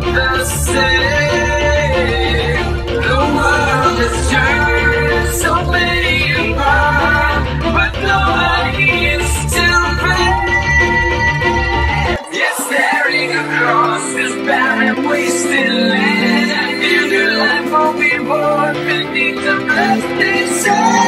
the same. The world has turned so many but nobody is staring across this barren, wasted land, I feel life won't be beneath the blessed sun.